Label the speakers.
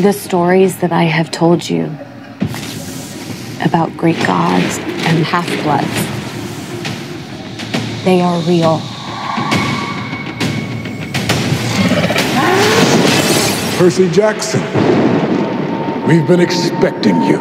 Speaker 1: The stories that I have told you about Greek gods and half bloods, they are real.
Speaker 2: Percy Jackson, we've been expecting you.